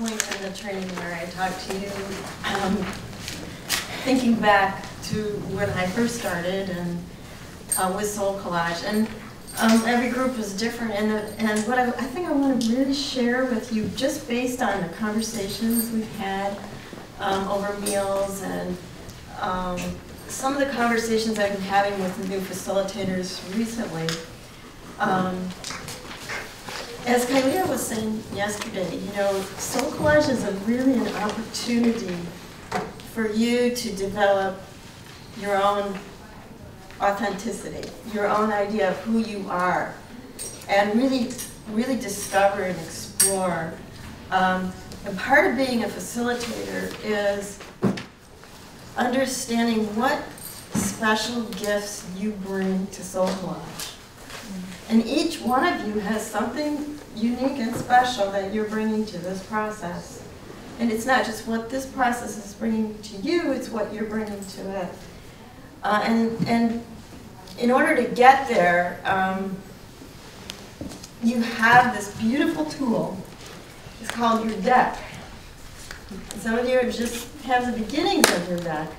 point in the training where I talked to you, um, thinking back to when I first started and uh, with SoulCollage. And um, every group is different. And, and what I, I think I want to really share with you, just based on the conversations we've had um, over meals and um, some of the conversations I've been having with new facilitators recently. As Kylea was saying yesterday, you know, SoulCollage is a really an opportunity for you to develop your own authenticity, your own idea of who you are, and really, really discover and explore. Um, and part of being a facilitator is understanding what special gifts you bring to SoulCollage. And each one of you has something unique and special that you're bringing to this process. And it's not just what this process is bringing to you, it's what you're bringing to it. Uh, and, and in order to get there, um, you have this beautiful tool. It's called your deck. Some of you just have the beginnings of your deck.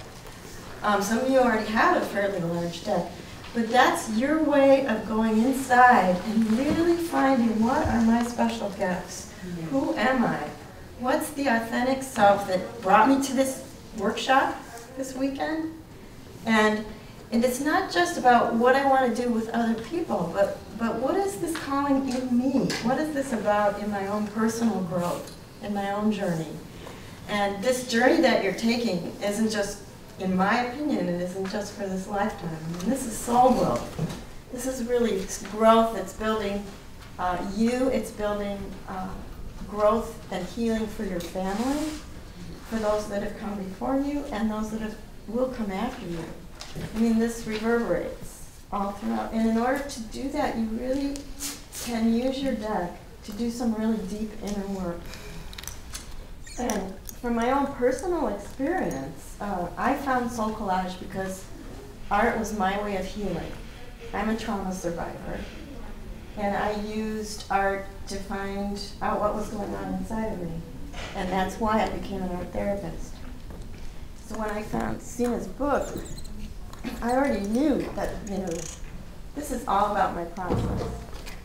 Um, some of you already have a fairly large deck. But that's your way of going inside and really finding what are my special gifts? Who am I? What's the authentic self that brought me to this workshop this weekend? And and it's not just about what I want to do with other people, but, but what is this calling in me? What is this about in my own personal growth, in my own journey? And this journey that you're taking isn't just, in my opinion, it isn't just for this lifetime. I mean, this is soul growth. This is really growth that's building uh, you, it's building uh, growth and healing for your family, for those that have come before you, and those that have, will come after you. I mean, this reverberates all throughout. And in order to do that, you really can use your deck to do some really deep inner work. And from my own personal experience, uh, I found SoulCollage because art was my way of healing. I'm a trauma survivor, and I used art to find out what was going on inside of me. And that's why I became an art therapist. So when I found Seena's book, I already knew that, you know, this is all about my process.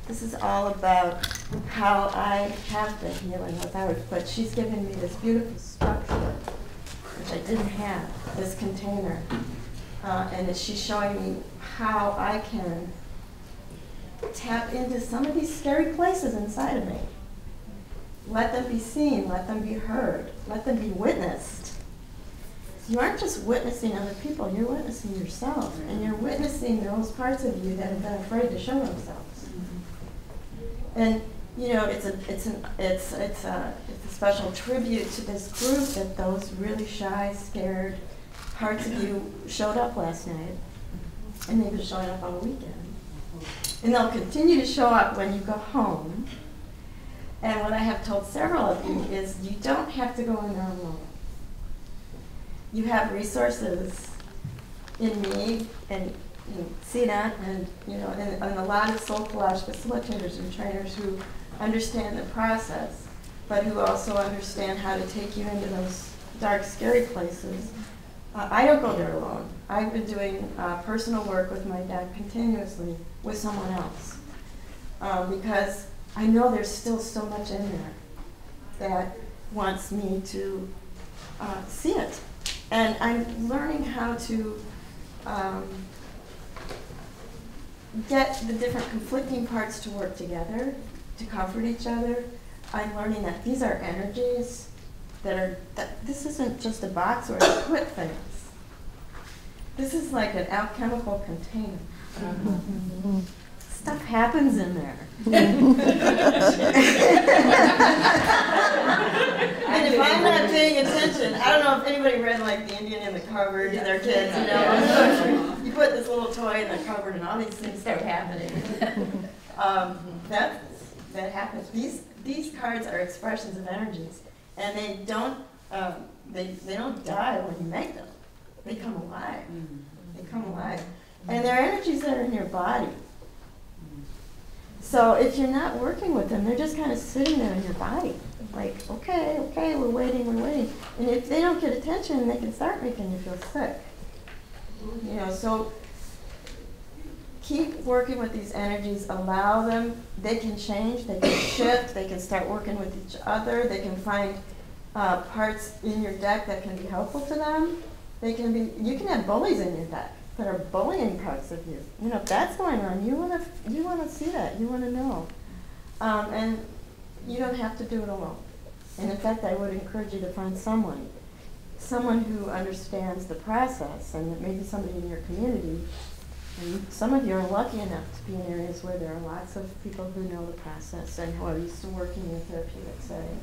This is all about how I have been healing without, but she's given me this beautiful structure, which I didn't have, this container. Uh, and she's showing me how I can tap into some of these scary places inside of me. Let them be seen, let them be heard, let them be witnessed you aren't just witnessing other people, you're witnessing yourself. And you're witnessing those parts of you that have been afraid to show themselves. And you know, it's a it's an it's it's a it's a special tribute to this group that those really shy, scared parts of you showed up last night. And they've been showing up all weekend. And they'll continue to show up when you go home. And what I have told several of you is you don't have to go in there alone you have resources in me and in Seena and you know and, and a lot of SoulCollage facilitators and trainers who understand the process, but who also understand how to take you into those dark, scary places. Uh, I don't go there alone. I've been doing uh, personal work with my dad continuously with someone else um, because I know there's still so much in there that wants me to uh, see it and I'm learning how to um, get the different conflicting parts to work together, to comfort each other. I'm learning that these are energies that are, that this isn't just a box where I put things. This is like an alchemical container. Stuff happens in there. and if I'm not paying attention, I don't know if anybody read like the Indian in the cupboard to their kids, you know. you put this little toy in the cupboard and all these things start happening. Um, that that happens. These these cards are expressions of energies, and they don't um, they they don't die when you make them. They come alive. They come alive, and they're energies that are in your body. So if you're not working with them, they're just kind of sitting there in your body. Like, okay, okay, we're waiting, we're waiting. And if they don't get attention, they can start making you feel sick. You know, so keep working with these energies, allow them, they can change, they can shift, they can start working with each other, they can find uh, parts in your deck that can be helpful to them. They can be, you can have bullies in your deck that are bullying parts of you. You know, if that's going on, you wanna, you wanna see that, you wanna know. Um, and you don't have to do it alone. And in fact, I would encourage you to find someone, someone who understands the process, and maybe somebody in your community. And some of you are lucky enough to be in areas where there are lots of people who know the process and who are used to working in a therapeutic setting.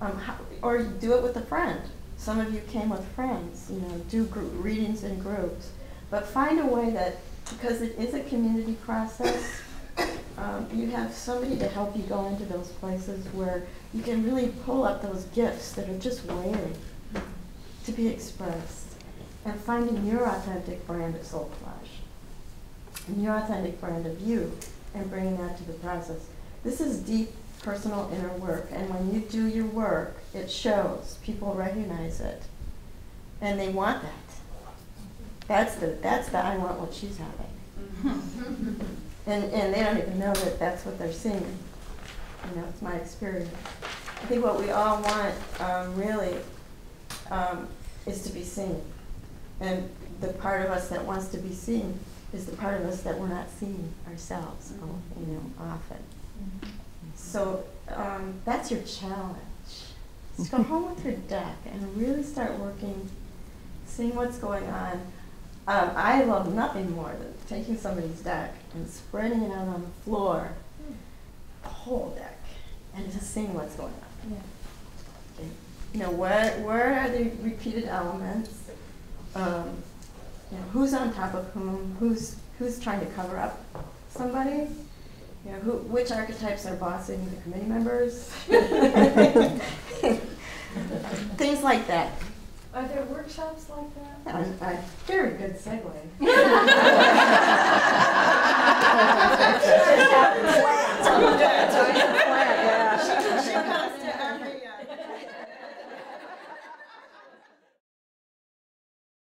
Um, how, or do it with a friend. Some of you came with friends, you know, do group readings in groups. But find a way that, because it is a community process, um, you have somebody to help you go into those places where you can really pull up those gifts that are just waiting to be expressed. And finding your authentic brand of soul collage, and your authentic brand of you, and bringing that to the process. This is deep personal inner work, and when you do your work, it shows. People recognize it, and they want that. That's the that's the I want what she's having. and and they don't even know that that's what they're seeing. You know, it's my experience. I think what we all want, um, really, um, is to be seen. And the part of us that wants to be seen is the part of us that we're not seeing ourselves, you know, often. So um, that's your challenge. Just go home with your deck and really start working, seeing what's going on. Um, I love nothing more than taking somebody's deck and spreading it out on the floor, the whole deck, and just seeing what's going on. Yeah. Okay. You know, where, where are the repeated elements? Um, you know, who's on top of whom? Who's, who's trying to cover up somebody? You know, who, which archetypes are bossing the committee members? Things like that. Are there workshops like that? A, a very good segue.